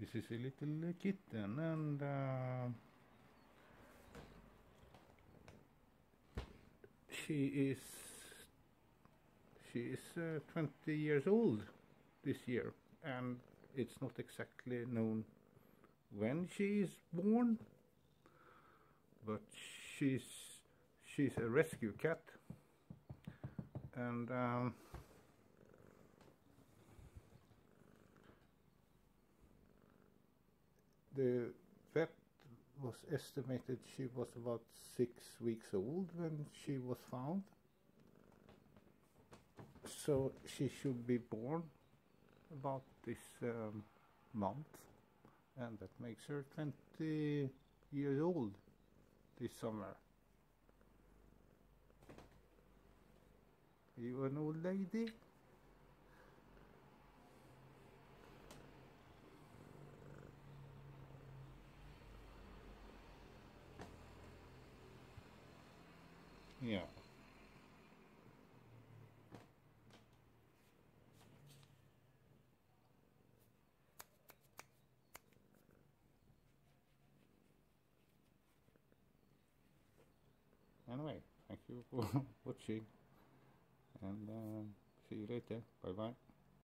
This is a little kitten and uh, she is she is uh, 20 years old this year and it's not exactly known when she is born but she's she's a rescue cat and um, the vet was estimated she was about six weeks old when she was found. So she should be born about this um, month. And that makes her 20 years old this summer. You an old lady yeah. Anyway thank you. For watching and uh, see you later. Bye bye